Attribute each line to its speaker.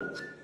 Speaker 1: you